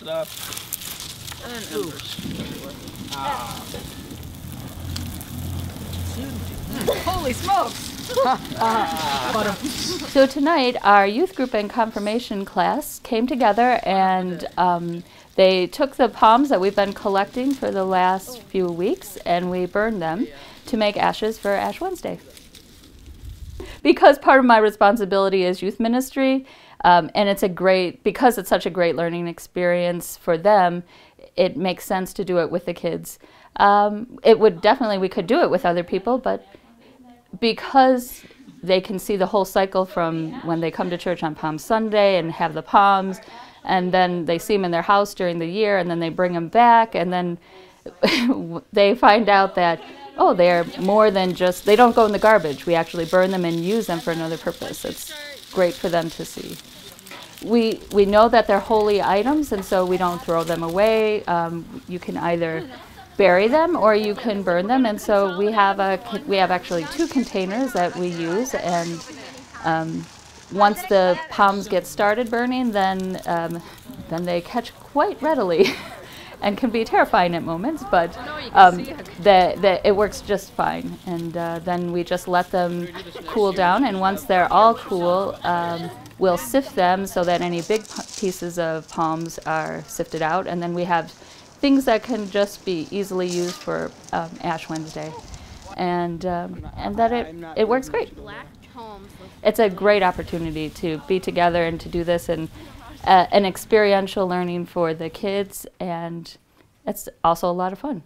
dust it off. Holy smokes! So tonight, our youth group and confirmation class came together and um, they took the palms that we've been collecting for the last few weeks and we burned them to make ashes for Ash Wednesday. Because part of my responsibility is youth ministry, um, and it's a great, because it's such a great learning experience for them, it makes sense to do it with the kids. Um, it would definitely, we could do it with other people, but because they can see the whole cycle from when they come to church on Palm Sunday and have the palms, and then they see them in their house during the year, and then they bring them back, and then they find out that oh, they're more than just they don't go in the garbage. We actually burn them and use them for another purpose. It's great for them to see. We we know that they're holy items, and so we don't throw them away. Um, you can either bury them or you can burn them and so we have a we have actually two containers that we use and um, once the palms get started burning then um, then they catch quite readily and can be terrifying at moments but um, the, the, it works just fine. And uh, then we just let them cool down and once they're all cool um, we'll sift them so that any big p- pieces of palms are sifted out. And then we have things that can just be easily used for um, Ash Wednesday, and um, and that it it works great. It's a great opportunity to be together and to do this. And uh, an experiential learning for the kids, and it's also a lot of fun.